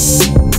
Música